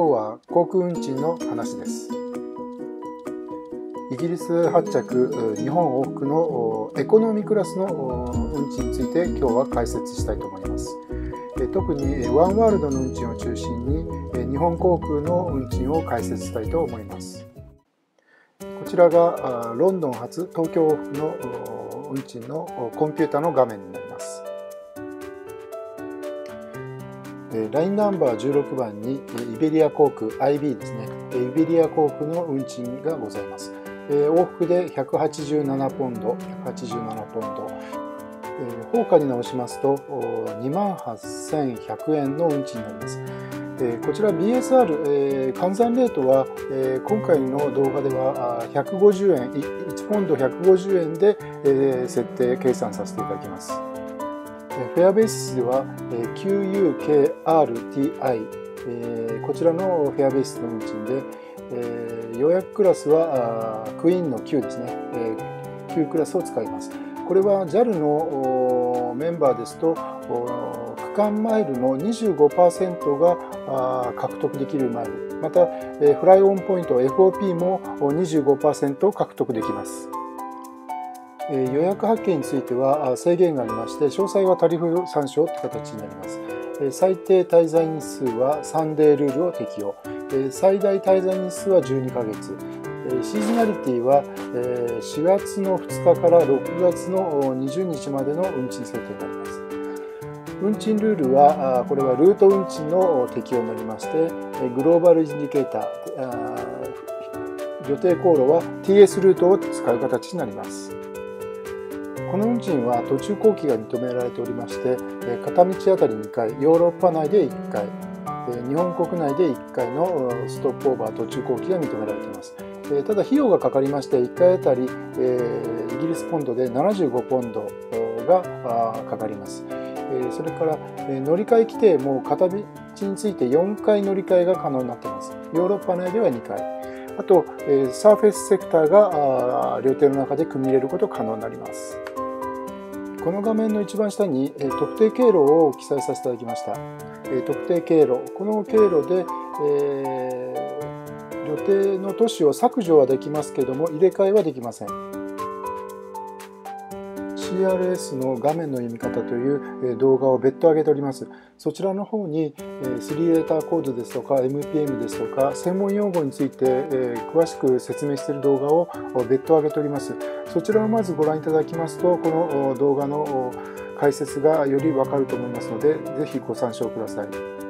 今日は航空運賃の話です。イギリス発着日本往復のエコノミークラスの運賃について今日は解説したいと思います。特にワンワールドの運賃を中心に日本航空の運賃を解説したいと思います。こちらがロンドン発東京往復の運賃のコンピュータの画面になります。ラインナンバー16番にイベリア航空 IB ですね。イベリア航空の運賃がございます。往復で187ポンド187ポンド。法価に直しますと2万8100円の運賃になります。こちら BSR 換算レートは今回の動画では150円1ポンド150円で設定計算させていただきます。フェアベースでは QUKRTI こちらのフェアベースの運賃で予約クラスはクイーンの9ですね。9クラスを使います。これは JAL のメンバーですと区間マイルの25%が獲得できるマイル。またフライオンポイント FOP も25%獲得できます。予約発見については制限がありまして詳細はタリフ参照という形になります。最低滞在日数はサンデールールを適用。最大滞在日数は12ヶ月。シーズナリティは4月の2日から6月の20日までの運賃設定になります。運賃ルールはこれはルート運賃の適用になりましてグローバルインディケーター予定航路は TS ルートを使う形になります。この運賃は途中後期が認められておりまして片道あたり2回ヨーロッパ内で1回日本国内で1回のストップオーバー途中後期が認められています。ただ費用がかかりまして1回あたりイギリスポンドで75ポンドがかかります。それから乗り換え規定も片道について4回乗り換えが可能になっています。ヨーロッパ内では2回。あとサーフェスセクターが料亭の中で組み入れること可能になります。この画面の一番下に特定経路を記載させていただきました。特定経路。この経路で、えー、予定の都市を削除はできますけども入れ替えはできません。CRS の画面の読み方という動画を別途上げております。そちらの方に3レーターコードですとか MPM ですとか専門用語について詳しく説明している動画を別途上げております。そちらをまずご覧いただきますと、この動画の解説がよりわかると思いますので、ぜひご参照ください。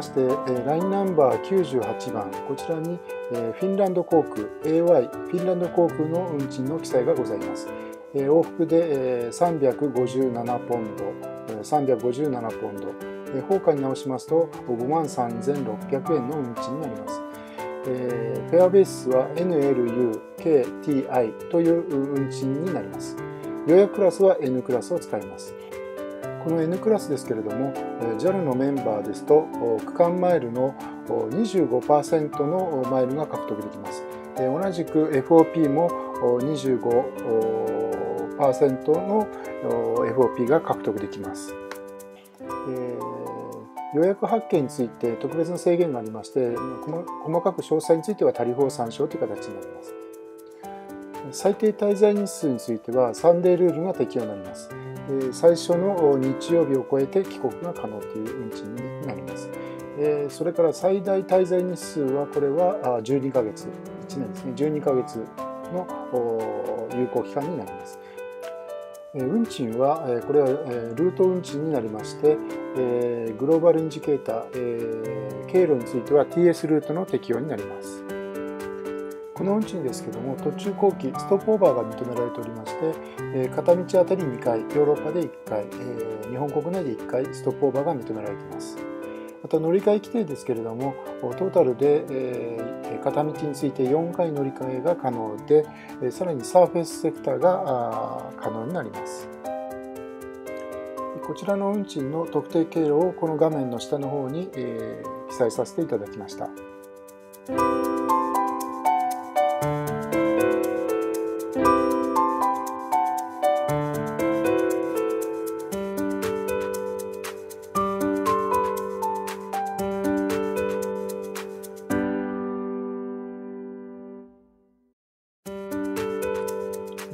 まして、えラインナンバー98番、こちらにえフィンランド航空 AY、フィンランド航空の運賃の記載がございます。え往復でえ357ポンド、え357ポンド、法価に直しますと5万3600円の運賃になります。フェアベースは NLUKTI という運賃になります。予約クラスは N クラスを使います。この N クラスですけれども JAL のメンバーですと区間マイルの25%のマイルが獲得できます。同じく FOP も25%の FOP が獲得できます。予約発見について特別な制限がありまして細かく詳細については他法参照という形になります。最低滞在日数についてはサンデールールが適用になります。最初の日曜日を超えて帰国が可能という運賃になります。それから最大滞在日数はこれは12ヶ月、1年ですね、12ヶ月の有効期間になります。運賃は、これはルート運賃になりまして、グローバルインジケーター、経路については TS ルートの適用になります。この運賃ですけども途中後期ストップオーバーが認められておりまして、え片道あたり2回ヨーロッパで1回、え日本国内で1回ストップオーバーが認められていますまた乗り換え規定ですけれどもトータルで、え片道について4回乗り換えが可能で、えさらにサーフェスセクターが可能になりますこちらの運賃の特定経路をこの画面の下の方に、え記載させていただきました。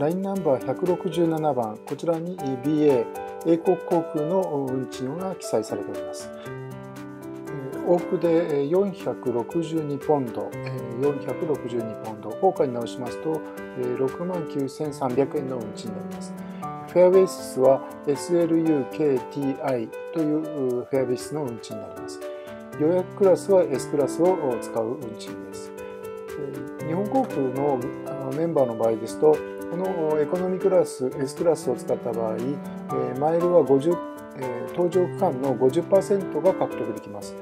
ラインナンバー167番、こちらに BA、英国航空の運賃が記載されております。往復で462ポンド、462ポンド、効果に直しますと6万9300円の運賃になります。フェアベースは SLUKTI というフェアベースの運賃になります。予約クラスは S クラスを使う運賃です。日本航空のメンバーの場合ですと、このエコノミークラス、S クラスを使った場合、マイルは50、搭乗区間の50%が獲得できます。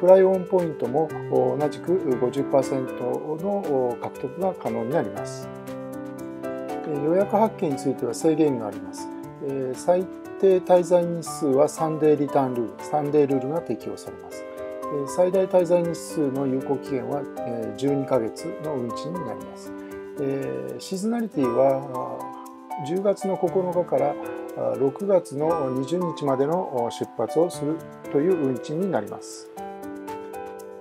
フライオンポイントも同じく50%の獲得が可能になります。予約発見については制限があります。最低滞在日数はサンデーリターンルール、サンデールールが適用されます。最大滞在日数の有効期限は12ヶ月の運賃になります。えシーズナリティは10月の9日から6月の20日までの出発をするという運賃になります。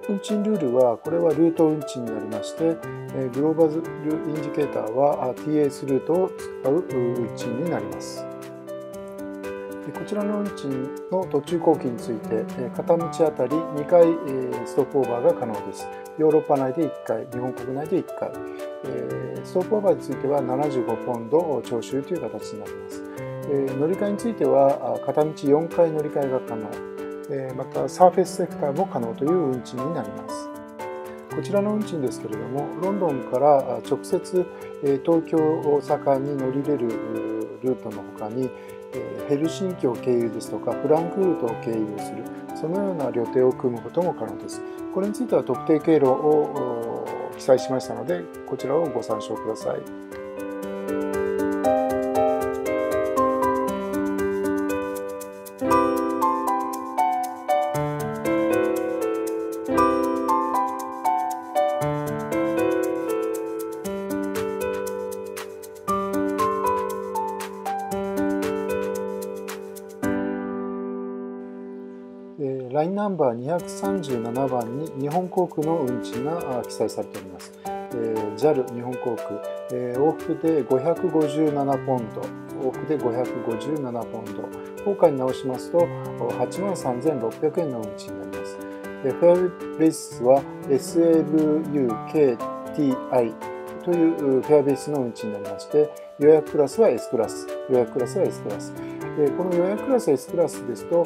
運賃ルールは、これはルート運賃になりまして、グローバルインジケーターは TS ルートを使う運賃になります。こちらの運賃の途中後期について、片道あたり2回ストップオーバーが可能です。ヨーロッパ内で1回、日本国内で1回。ストップオーバーについては75ポンド徴収という形になります。乗り換えについては片道4回乗り換えが可能。またサーフェスセクターも可能という運賃になります。こちらの運賃ですけれども、ロンドンから直接東京、大阪に乗り入れるルートの他に、ヘルシンキを経由ですとか、フランクフルトを経由する、そのような旅程を組むことも可能です。これについては特定経路を記載しましたので、こちらをご参照ください。インナンバー237番に日本航空の運賃が記載されております。JAL 日本航空、往復で557ポンド、往復で557ポンド、今回に直しますと8万3600円の運賃になります。フェアベースは SLUKTI というフェアベースの運賃になりまして、予約クラスは S クラス、予約クラスは S クラス。でこの予約クラス S クラスですと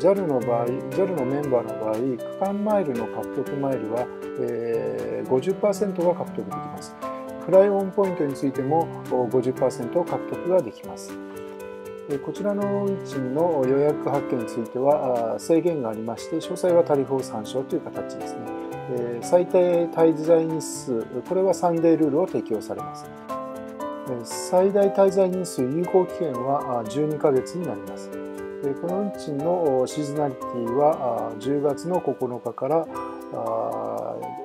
JAL の場合 JAL のメンバーの場合区間マイルの獲得マイルは、えー、50%が獲得できます。フライオンポイントについても50%獲得ができます。こちらの運賃の予約発見については制限がありまして詳細はタリフを参照という形ですね。最低滞在日数これはサンデールールを適用されます。最大滞在日数有効期限は12ヶ月になります。この運賃のシーズナリティは10月の9日から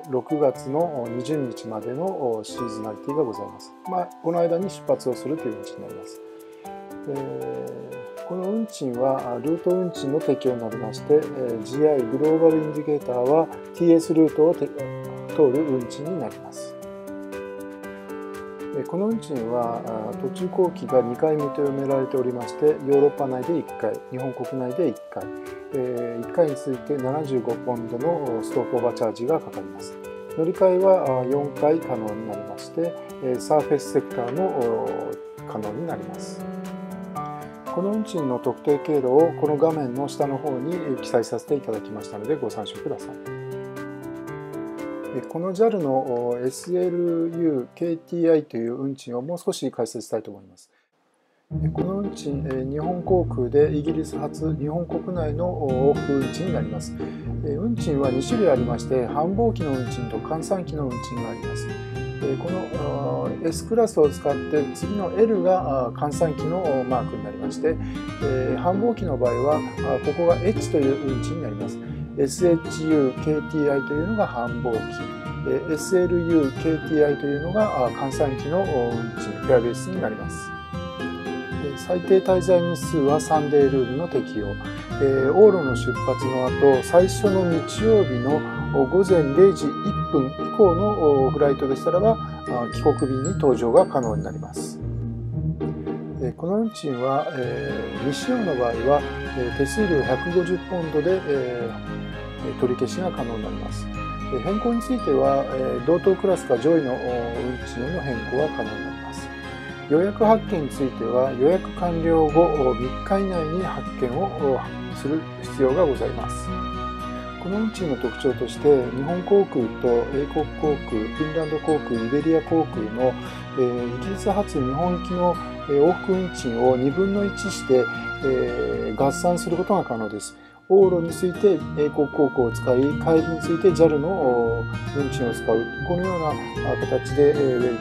6月の20日までのシーズナリティがございます。まあ、この間に出発をするという運賃になります。この運賃はルート運賃の適用になりまして GI グローバルインディケーターは TS ルートを通る運賃になります。この運賃は途中後期が2回認められておりましてヨーロッパ内で1回日本国内で1回1回について75ポンドのストップオーバーチャージがかかります。乗り換えは4回可能になりましてサーフェスセクターも可能になります。この運賃の特定経路をこの画面の下の方に記載させていただきましたのでご参照ください。この JAL の SLU-KTI という運賃をもう少し解説したいと思います。この運賃、日本航空でイギリス発日本国内の往復運賃になります。運賃は2種類ありまして、繁忙期の運賃と閑散期の運賃があります。この S クラスを使って次の L が閑散期のマークになりまして、繁忙期の場合はここが H という運賃になります。SHU、KTI というのが繁忙期、SLU、KTI というのが換算期の運賃、フェアベースになります。最低滞在日数はサンデールールの適用。往路の出発の後、最初の日曜日の午前0時1分以降のフライトでしたらば、帰国便に搭乗が可能になります。この運賃は、え未使用の場合は、手数料150ポンドで、え取り消しが可能になります。変更については、え同等クラスか上位の運賃への変更は可能になります。予約発券については予約完了後3日以内に発券をする必要がございます。この運賃の特徴として日本航空と英国航空、フィンランド航空、イベリア航空の、え、イギリス発日本行きの往復運賃を2分の1して、え、合算することが可能です。往路について英国航空を使い、帰りについて JAL の運賃を使う、このような形で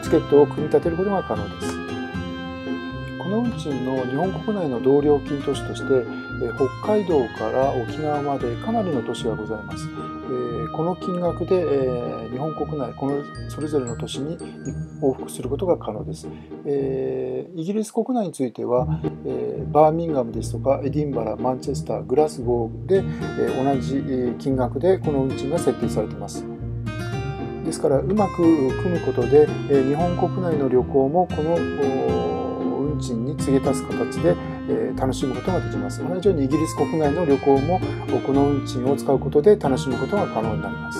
チケットを組み立てることが可能です。この運賃の日本国内の同料金都市として北海道から沖縄までかなりの都市がございます。この金額で日本国内このそれぞれの都市に往復することが可能です。イギリス国内についてはバーミンガムですとかエディンバラ、マンチェスター、グラスゴーで同じ金額でこの運賃が設定されています。ですからうまく組むことで日本国内の旅行もこの運賃に告げ足す形で、え楽しむことができます。同じようにイギリス国内の旅行もこの運賃を使うことで楽しむことが可能になります。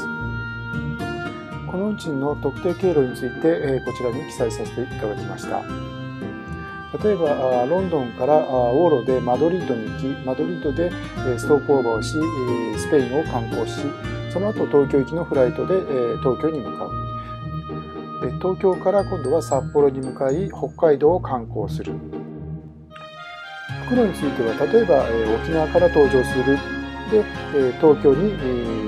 この運賃の特定経路について、えこちらに記載させていただきました。例えばロンドンから往路でマドリードに行きマドリードでストープオーバーをしスペインを観光しその後東京行きのフライトで東京に向かう東京から今度は札幌に向かい北海道を観光する袋については例えばえ沖縄から登場するでえ東京に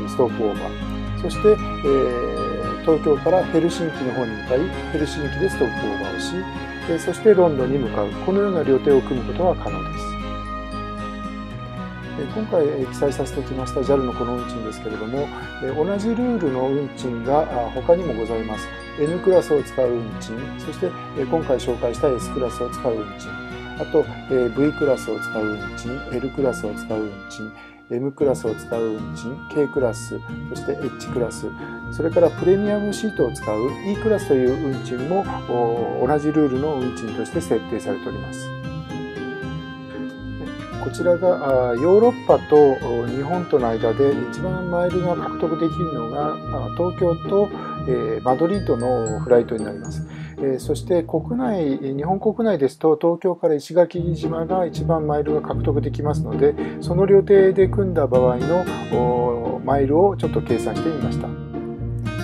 ストップオーバー。そしてえ東京からヘルシンキの方に向かいヘルシンキでストップオーバーをしえそしてロンドンに向かう。このような旅程を組むことが可能です。今回記載させてきました JAL のこの運賃ですけれども同じルールの運賃が他にもございます。N クラスを使う運賃。そして今回紹介した S クラスを使う運賃。あとえ V クラスを使う運賃 L クラスを使う運賃 M クラスを使う運賃 K クラスそして H クラスそれからプレミアムシートを使う E クラスという運賃も同じルールの運賃として設定されておりますこちらがヨーロッパと日本との間で一番マイルが獲得できるのが東京とマドリードのフライトになります。えそして国内、日本国内ですと東京から石垣島が一番マイルが獲得できますので、その予定で組んだ場合のマイルをちょっと計算してみました。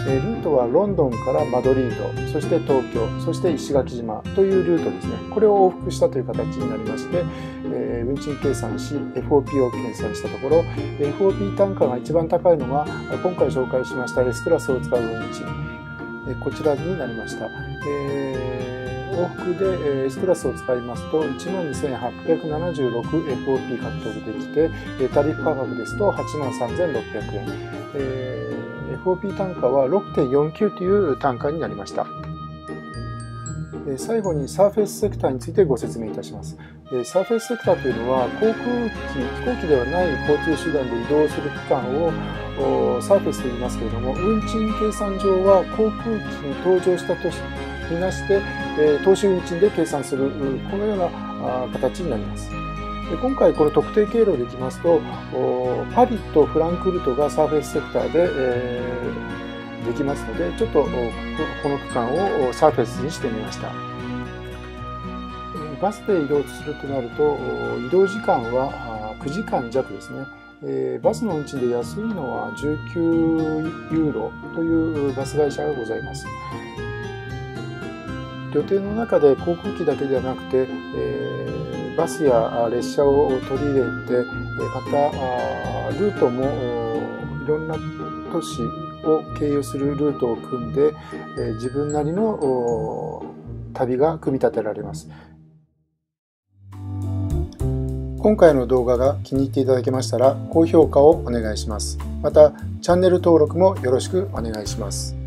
ルートはロンドンからマドリード、そして東京、そして石垣島というルートですね。これを往復したという形になりまして、え運賃計算し、FOP を計算したところ、FOP 単価が一番高いのが、今回紹介しました S クラスを使う運賃、こちらになりました。えー往復で S クラスを使いますと 12,876FOP 獲得できてタリフ価格ですと83,600円、えー、FOP 単価は6.49という単価になりました。最後にサーフェイスセクターについてご説明いたします。サーフェイスセクターというのは航空機飛行機ではない交通手段で移動する区間をサーフェスと言いますけれども運賃計算上は航空機に搭乗したとしみなして、え投資運賃で計算するこのような形になります。で今回この特定経路でいきますとパリとフランクフルトがサーフェスセクターで、えー、できますのでちょっとこの区間をサーフェスにしてみましたバスで移動するとなると移動時間は9時間弱ですねえーバスの運賃で安いのは19ユーロというバス会社がございます。予定の中で航空機だけではなくて、えー、バスや列車を取り入れてまたルートもいろんな都市を経由するルートを組んで、え自分なりの旅が組み立てられます。今回の動画が気に入っていただけましたら高評価をお願いします。またチャンネル登録もよろしくお願いします。